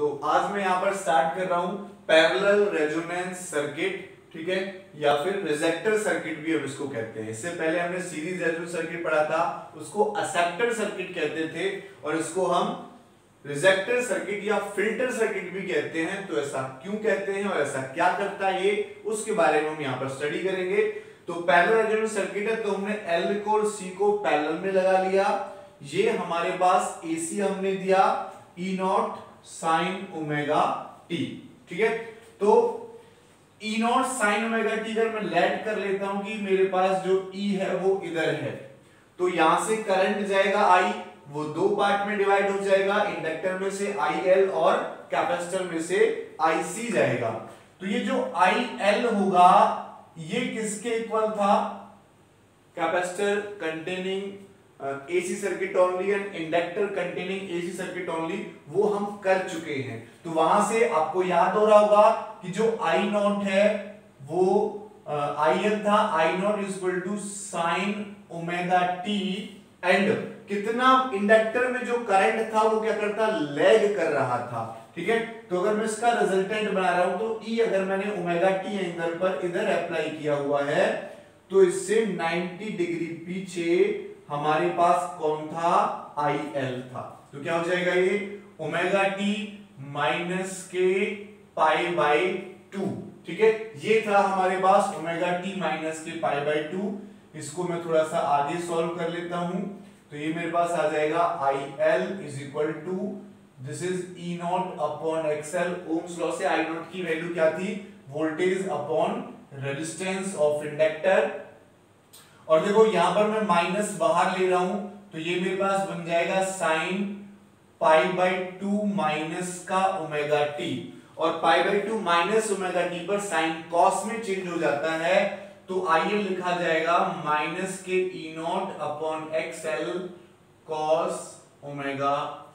तो आज मैं यहाँ पर स्टार्ट कर रहा हूँ पैरेलल रेजोनेंस सर्किट ठीक है? या फिर रिजेक्टर सर्किट भी हम इसको कहते हैं। इससे पहले हमने सीरीज़ रेजोनेंस सर्किट पढ़ा था, उसको असेप्टर सर्किट कहते थे, और इसको हम रिजेक्टर सर्किट या फ़िल्टर सर्किट भी कहते हैं। तो ऐसा क्यों कहते हैं और ऐसा क्या करता है ये, उसके बारे में हम यहाँ पर स्टडी करेंगे। तो पैरेलल रेजोनेंस सर्किट है तो हमने एल को और सी को पैरेलल में लगा लिया। ये हमारे पास एसी हमने दिया E naught sine omega t ठीक है? तो E naught sine omega t अगर मैं लेट कर लेता हूँ कि मेरे पास जो ई e है वो इधर है तो यहाँ से करंट जाएगा आई वो दो पार्ट में डिवाइड हो जाएगा इंडक्टर में से आई एल और कैपेसिटर में से आई सी जाएगा। तो ये जो आई एल होगा, ये किसके इक्वल था? Capacitor containing AC circuit only and inductor containing AC circuit only वो हम कर चुके हैं। तो वहाँ से आपको याद हो रहा होगा कि जो आई नॉट है, वो आई एन था। I naught is equal to sine omega t and कितना इंडक्टर में जो करंट था, वो क्या करता? लेग कर रहा था। ठीक है? तो अगर मैं इसका रिजल्टेंट बना रहा हूँ तो ई e अगर मैंने ओमेगा टी एंगल पर इधर अप्लाई किया हुआ है तो इससे 90 डिग्री पीछे हमारे पास कौन था? आई एल था। तो क्या हो जाएगा ये? ओमेगा टी माइनस के पाई बाई टू ठीक है? ये था हमारे पास ओमेगा टी माइनस के पाई बाई टू इसको मैं थोड़ा सा आगे सॉल्व कर लेता हूँ। तो ये मेरे पास आ जाएगा I L is equal to this is E naught upon XL Ohm's law से आई नॉट की वैल्यू क्या थी? Voltage upon resistance of inductor और देखो यहाँ पर मैं माइनस बाहर ले रहा हूँ तो ये मेरे पास बन जाएगा sine pi by two minus का ओमेगा टी और pi by two minus omega t पर साइन कॉस में चेंज हो जाता है तो आइए लिखा जाएगा माइनस के E naught upon X L cos omega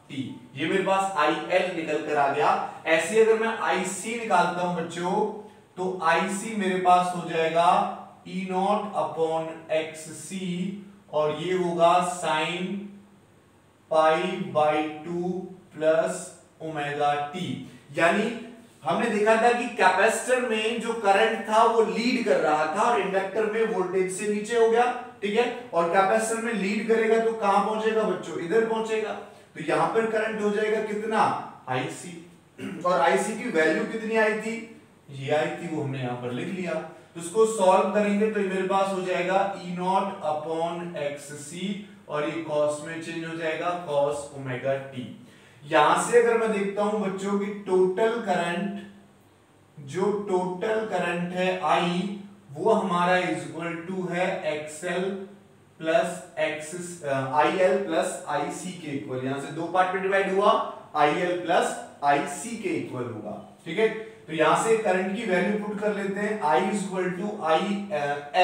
t ये मेरे पास आई एल निकल कर आ गया। ऐसे अगर मैं आई सी निकालता हूँ बच्चों तो आई सी मेरे पास हो जाएगा E naught upon X C और ये होगा sine pi by two plus omega t यानी हमने देखा था कि कैपेसिटर में जो करंट था वो लीड कर रहा था और इंडक्टर में वोल्टेज से नीचे हो गया, ठीक है? और कैपेसिटर में लीड करेगा तो कहाँ पहुंचेगा बच्चों? इधर पहुंचेगा। तो यहाँ पर करंट हो जाएगा कितना? आईसी और आईसी की वैल्यू कितनी आई थी? ये आई थी, वो हमने यहाँ पर लिख लिया। तो इसको सॉल्व करेंगे तो मेरे पास हो जाएगा E naught upon X C और ये कॉस में चेंज हो जाएगा कॉस ओमेगा टी यहाँ से अगर मैं देखता हूँ बच्चों की टोटल करंट जो टोटल करंट है आई वो हमारा इज़ इक्वल टू है XL plus X I L plus I C के इक्वल यहाँ से दो पार्ट में डिवाइड हुआ आई एल प्लस आई सी के इक्वल होगा. ठीक है? तो यहाँ से करंट की वैल्यू पुट कर लेते हैं I is equal to I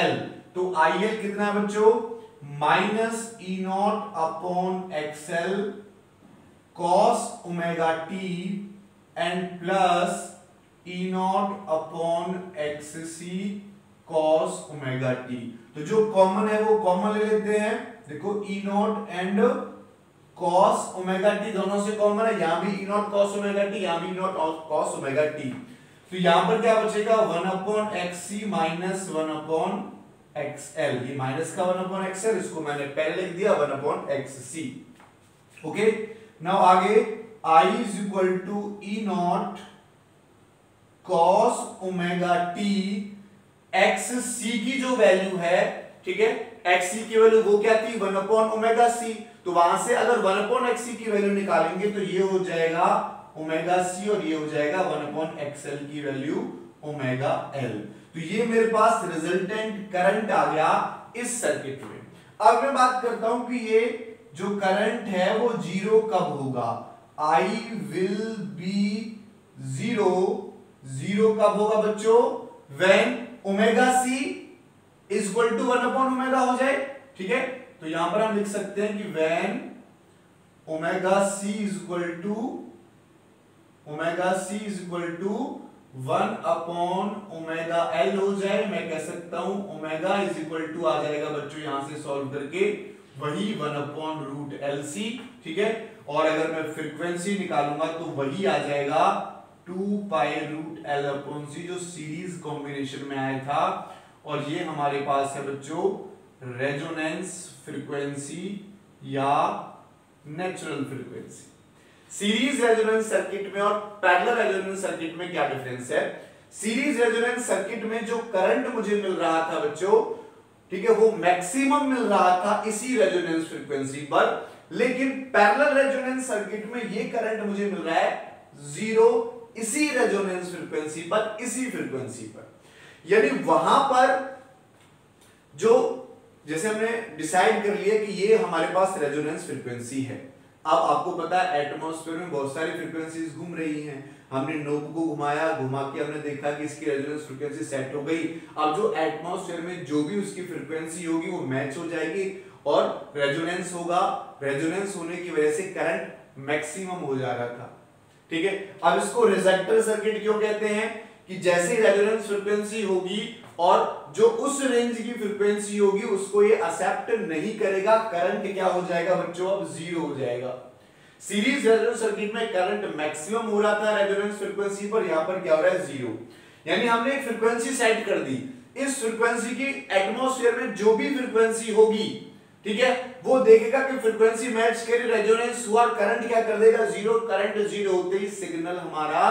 L तो आई एल कितना है बच्चों? Minus E naught upon XL cos omega t and plus E naught upon X C cos omega t तो जो कॉमन है वो कॉमन ले लेते हैं। देखो E naught and cos omega t दोनों से कॉमन है यहाँ भी E naught cos omega t यहाँ भी E naught cos omega t तो यहाँ पर क्या बचेगा? One upon X C minus one upon X L ये माइनस का वन अपॉन एक्स एल इसको मैंने पहले लिख दिया one upon X C okay now आगे, i is equal to E naught cos omega t X C की जो वैल्यू है, ठीक है? एक्स सी की वैल्यू वो क्या थी? वन अपॉन ओमेगा सी तो वहाँ से अगर वन अपॉन एक्स की वैल्यू निकालेंगे तो ये हो जाएगा ओमेगा सी और ये हो जाएगा वन अपॉन एक्सएल की वैल्यू ओमेगा एल तो ये मेरे पास रिजल्टेंट करंट आ गया इस सर्किट में। अब मैं बात करता हूँ कि ये जो करंट है वो ज़ीरो कब होगा? I will be zero zero कब होगा बच्चों? When omega C is equal to one upon omega हो जाए, ठीक है? तो यहाँ पर हम लिख सकते हैं कि when omega C is equal to omega C is equal to one upon omega L हो जाए। मैं कह सकता हूँ ओमेगा इज़ इक्वल टू आ जाएगा बच्चों यहाँ से सॉल्व करके। वही one upon root L C ठीक है? और अगर मैं फ्रीक्वेंसी निकालूँगा तो वही आ जाएगा two pi root L upon C जो सीरीज़ कॉम्बिनेशन में आया था। और ये हमारे पास है बच्चों रेजोनेंस फ्रीक्वेंसी या natural frequency series resonance circuit में और पैरेलल रेजोनेंस सर्किट में क्या डिफरेंस है? सीरीज़ रेजोनेंस सर्किट में जो करंट मुझे मिल रहा था बच्चों, ठीक है, वो मैक्सिमम मिल रहा था इसी रेजोनेंस फ्रीक्वेंसी पर, लेकिन पैरेलल रेजोनेंस सर्किट में ये करंट मुझे मिल रहा है ज़ीरो इसी रेजोनेंस फ्रीक्वेंसी पर, इसी फ्रीक्वेंसी पर. यानी वहाँ पर जो जैसे हमने डिसाइड कर लिया कि ये हमारे पास रेजोनेंस फ्रीक्वेंसी है। अब आपको पता है एटमॉस्फेयर में बहुत सारी फ्रीक्वेंसीज घूम रही हैं। हमने नोब को घुमाया, घुमा के हमने देखा कि इसकी रेजोनेंस फ्रीक्वेंसी सेट हो गई। अब जो एटमॉस्फेयर में जो भी उसकी फ्रिक्वेंसी होगी, वो मैच हो जाएगी और रेजोनेंस होगा। रेजोनेंस होने की वजह से करंट मैक्सिमम हो जा रहा था। ठीक है? अब इसको रिजेक्टर सर्किट क्यों कहते हैं? कि जैसे रेजोनेंस फ्रीक्वेंसी होगी और जो उस रेंज की फ्रीक्वेंसी होगी, उसको ये एक्सेप्ट नहीं करेगा, करंट क्या हो जाएगा बच्चों, अब ज़ीरो हो जाएगा। सीरीज़ रेजोनेंस सर्किट में करंट मैक्सिमम हो रहा था रेजोनेंस फ्रीक्वेंसी पर, यहाँ पर क्या हो रहा है ज़ीरो यानी हमने एक फ्रीक्वेंसी सेट कर दी। इस फ्रीक्वेंसी की एटमॉस्फेयर में जो भी फ्रीक्वेंसी होगी, ठीक है, वो देखेगा कि फ्रीक्वेंसी मैच करी रेजोनेंस हुआ करंट क्या कर देगा ज़ीरो करंट ज़ीरो होते ही सिग्नल हमारा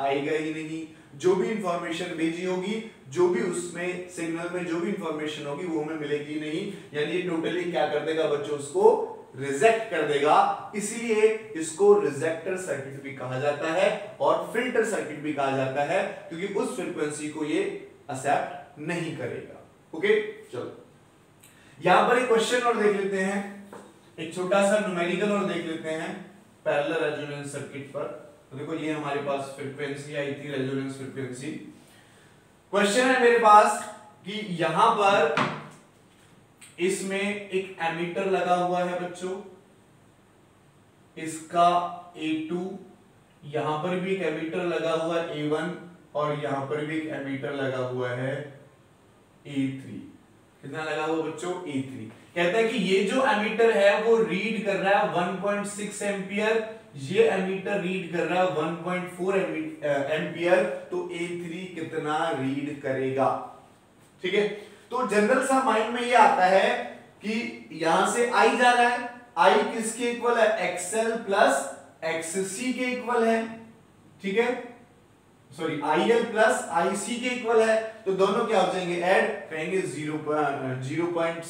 आएगा ही नहीं, जो भी इंफॉर्मेशन भेजी होगी, जो भी उसमें सिग्नल में जो भी इंफॉर्मेशन होगी, वो हमें मिलेगी नहीं। यानी टोटली क्या कर देगा बच्चों, उसको रिजेक्ट कर देगा। इसीलिए इसको रिजेक्टर सर्किट भी कहा जाता है और फ़िल्टर सर्किट भी कहा जाता है, क्योंकि उस फ्रीक्वेंसी को ये एक्सेप्ट नहीं करेगा। ओके चलो। यहाँ पर एक क्वेश्चन और देख लेते हैं। एक छोटा सा न्यूमेरिकल और देख लेते हैं। पैरेलल रेजोनेंस सर्किट पर। तो देखो, ये हमारे पास फ्रिक्वेंसी आई थी रेजोनेंस फ्रिक्वेंसी क्वेश्चन है मेरे पास कि यहाँ पर इसमें एक एमीटर लगा हुआ है बच्चों। इसका A2 यहाँ पर भी एक एमीटर लगा हुआ है A1 और यहाँ पर भी एक एमीटर लगा हुआ है A3 कितना लगा हुआ बच्चों? A3 कहता है कि ये जो एमीटर है, वो रीड कर रहा है 1.6 एम्पियर ये एमीटर रीड कर रहा है 1.4 एम्पियर तो A3 कितना रीड करेगा? ठीक है? तो जनरल सा माइंड में ये आता है कि यहाँ से आई जा रहा है। आई किसके इक्वल है? एक्सएल प्लस एक्ससी के इक्वल है। ठीक है? Sorry I L plus I C के इक्वल है। तो दोनों क्या हो जाएँगे? ऐड कहेंगे zero point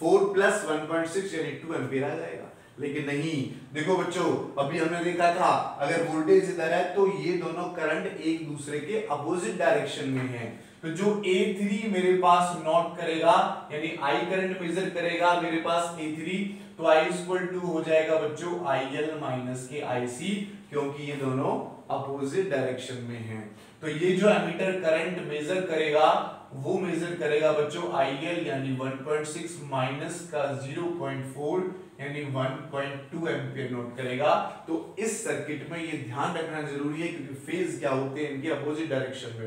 four plus one point six यानी टू एम्पियर आ जाएगा। लेकिन नहीं। देखो बच्चों, अभी हमने देखा था, अगर वोल्टेज इधर है तो ये दोनों करंट एक दूसरे के अपोजिट डायरेक्शन में है। तो जो A3 मेरे पास नॉट करेगा, यानी I करंट मेजर करेगा मेरे पास A3 तो I इक्वल टू हो जाएगा बच्चों IL माइनस के IC क्योंकि ये दोनों अपोजिट डायरेक्शन में हैं। तो ये जो एमीटर करंट मेजर करेगा, वो मेजर करेगा बच्चों एल यानी 1.6 माइनस का 0.4 यानी 1.2 एम्पियर नोट करेगा। तो इस सर्किट में ये ध्यान रखना ज़रूरी है क्योंकि फ़ेज़ क्या होते हैं, इनके अपोजिट डायरेक्शन में।